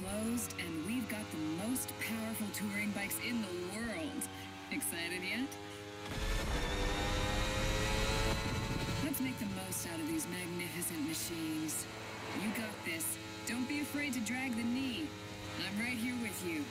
closed, and we've got the most powerful touring bikes in the world. Excited yet? Let's make the most out of these magnificent machines. You got this. Don't be afraid to drag the knee. I'm right here with you.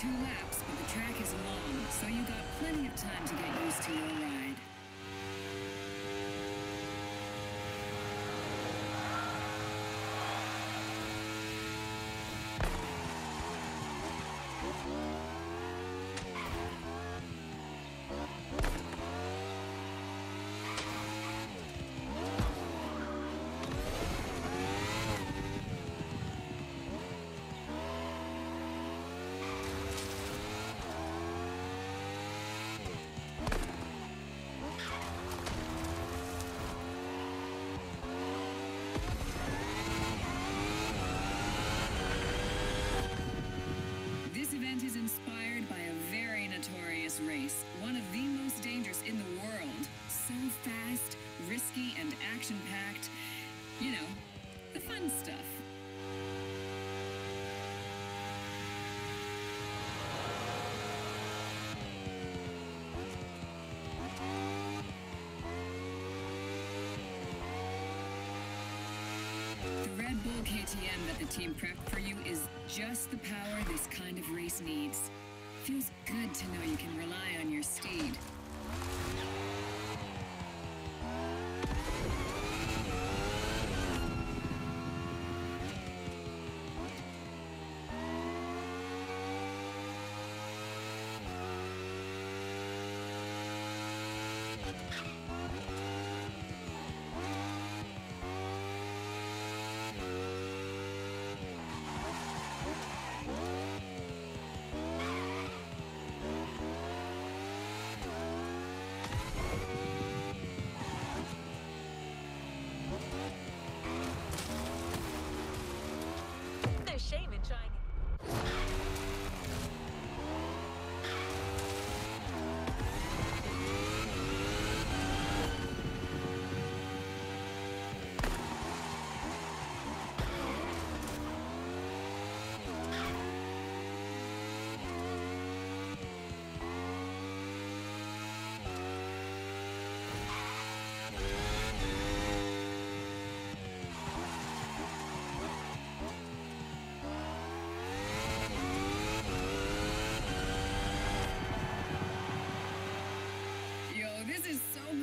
Two laps, but the track is long, so you got plenty of time to get used to your ride. And action packed. You know, the fun stuff. The Red Bull KTM that the team prepped for you is just the power this kind of race needs. Feels good to know you can rely on your steed.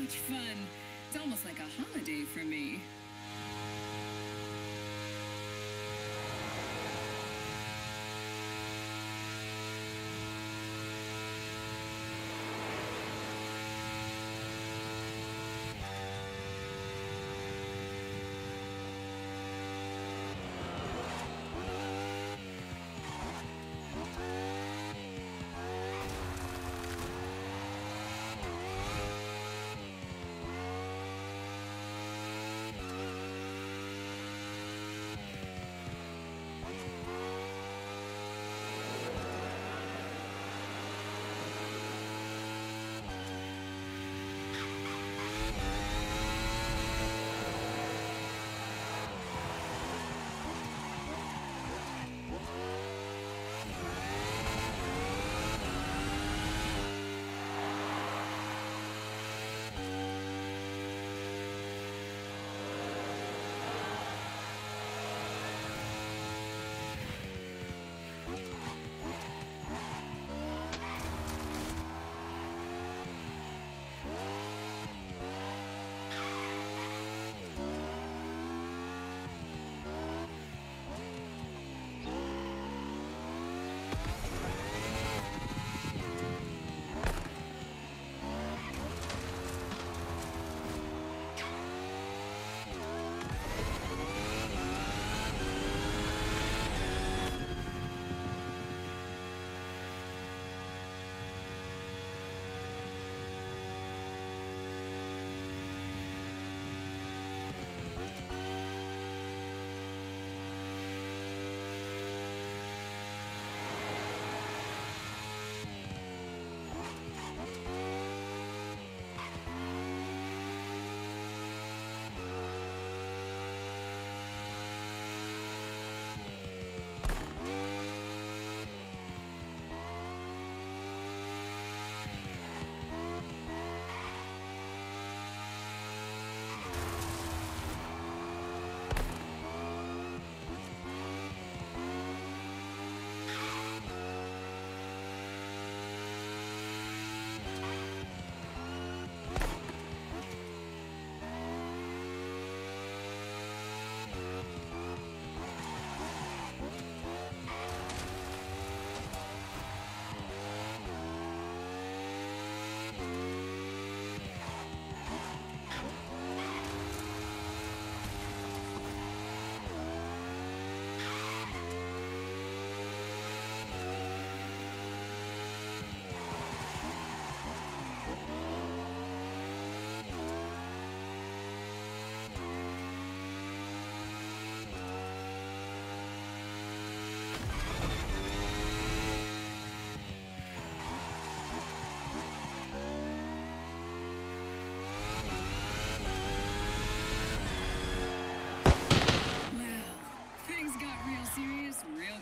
Much fun. It's almost like a holiday for me.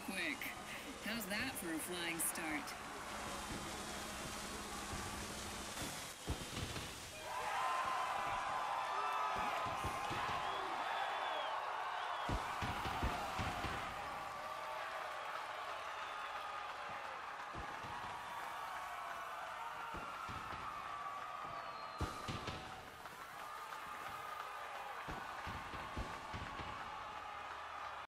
quick. How's that for a flying start?